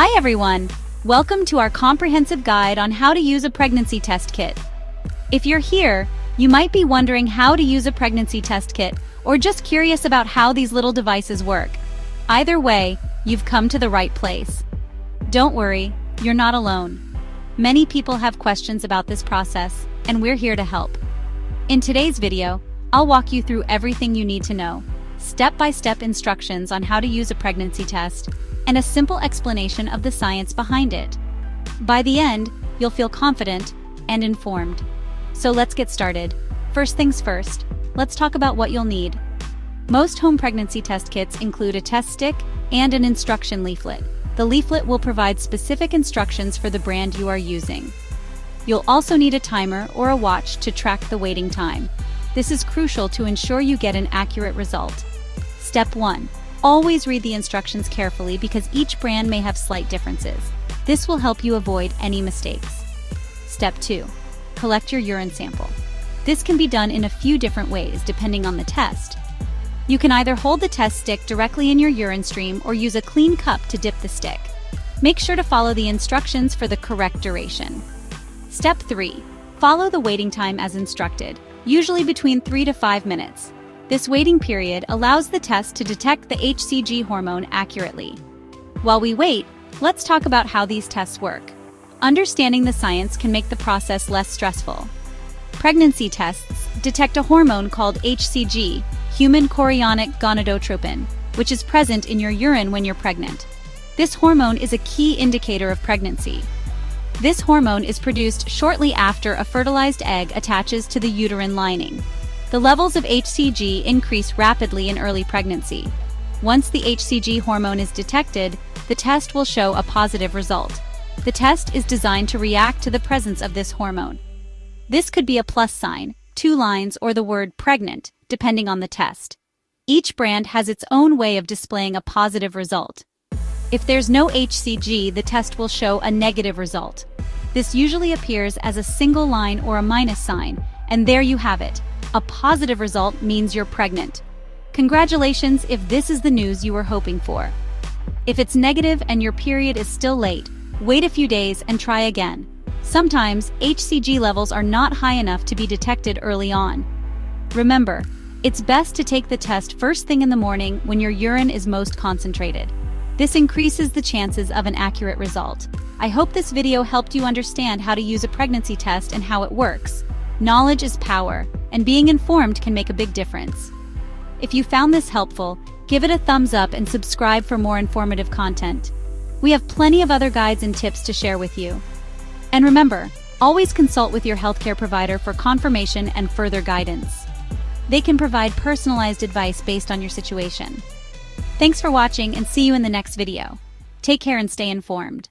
Hi everyone! Welcome to our comprehensive guide on how to use a pregnancy test kit. If you're here, you might be wondering how to use a pregnancy test kit or just curious about how these little devices work. Either way, you've come to the right place. Don't worry, you're not alone. Many people have questions about this process, and we're here to help. In today's video, I'll walk you through everything you need to know, step-by-step instructions on how to use a pregnancy test, and a simple explanation of the science behind it. By the end, you'll feel confident and informed. So let's get started. First things first, let's talk about what you'll need. Most home pregnancy test kits include a test stick and an instruction leaflet. The leaflet will provide specific instructions for the brand you are using. You'll also need a timer or a watch to track the waiting time. This is crucial to ensure you get an accurate result. Step 1. Always read the instructions carefully because each brand may have slight differences. This will help you avoid any mistakes. Step 2 collect your urine sample. This can be done in a few different ways depending on the test. You can either hold the test stick directly in your urine stream or use a clean cup to dip the stick. Make sure to follow the instructions for the correct duration. Step 3. Follow the waiting time as instructed, usually between 3 to 5 minutes. This waiting period allows the test to detect the HCG hormone accurately. While we wait, let's talk about how these tests work. Understanding the science can make the process less stressful. Pregnancy tests detect a hormone called HCG, human chorionic gonadotropin, which is present in your urine when you're pregnant. This hormone is a key indicator of pregnancy. This hormone is produced shortly after a fertilized egg attaches to the uterine lining. The levels of HCG increase rapidly in early pregnancy. Once the HCG hormone is detected, the test will show a positive result. The test is designed to react to the presence of this hormone. This could be a plus sign, two lines, or the word pregnant, depending on the test. Each brand has its own way of displaying a positive result. If there's no HCG, the test will show a negative result. This usually appears as a single line or a minus sign, and there you have it. A positive result means you're pregnant. Congratulations if this is the news you were hoping for. If it's negative and your period is still late, Wait a few days and try again. Sometimes, HCG levels are not high enough to be detected early on. Remember, it's best to take the test first thing in the morning when your urine is most concentrated. This increases the chances of an accurate result. I hope this video helped you understand how to use a pregnancy test and how it works. Knowledge is power, and being informed can make a big difference. If you found this helpful, give it a thumbs up and subscribe for more informative content. We have plenty of other guides and tips to share with you. And remember, always consult with your healthcare provider for confirmation and further guidance. They can provide personalized advice based on your situation. Thanks for watching and see you in the next video. Take care and stay informed.